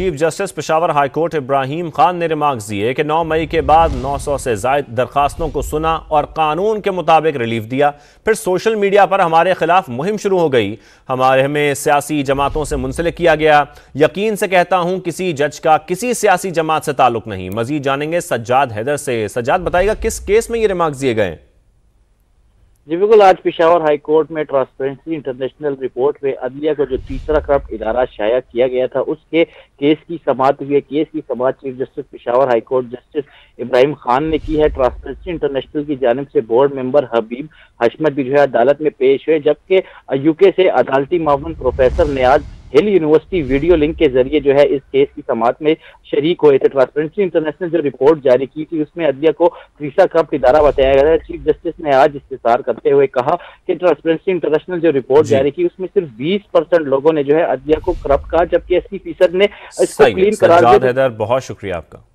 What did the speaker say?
Chief justice Peshawar high court Ibrahim Khan ने remarks दिए कि 9 मई के बाद 900 से जायद दरखास्तों को सुना और कानून के मुताबिक रिलीफ दिया। फिर सोशल मीडिया पर हमारे खिलाफ मुहिम शुरू हो गई। हमारे हमें सियासी जमातों से मुंसलिक किया गया। यकीन से कहता हूँ, किसी जज का किसी सियासी जमात से ताल्लुक नहीं। मजीद जानेंगे सज्जाद हैदर से। सज्जाद बताएगा किस केस में ये रिमार्क्स दिए गए? जी, बिल्कुल, आज पिशावर हाई कोर्ट में ट्रांसपेरेंसी इंटरनेशनल रिपोर्ट में अदलिया को जो तीसरा करप्ट इदारा शाया किया गया था, उसके केस की समाप्त हुई है। केस की समाप्त chief justice Peshawar high court justice Ibrahim Khan ने की है। ट्रांसपेरेंसी इंटरनेशनल की जानब से बोर्ड मेंबर हबीब हशमत भी जो है अदालत में पेश हुए, जबकि यूके से अदालती Mamun professor Niaz Hill university video link के ज़रिए जो है इस केस की समात में शरीक हुए। थे ट्रांसपेरेंसी इंटरनेशनल जो रिपोर्ट जारी की थी उसमें अदलिया को तीसरा कप इदारा बताया गया था। चीफ जस्टिस ने आज इस्तेसार करते हुए कहा कि ट्रांसपेरेंसी इंटरनेशनल जो रिपोर्ट जारी की उसमें सिर्फ़ बीस परसेंट लोगों ने जो है अदलिया को करप्ट कहा जबकि अस्सी फ़ीसद ने इसको क्लीन करा बहुत शुक्रिया आपका।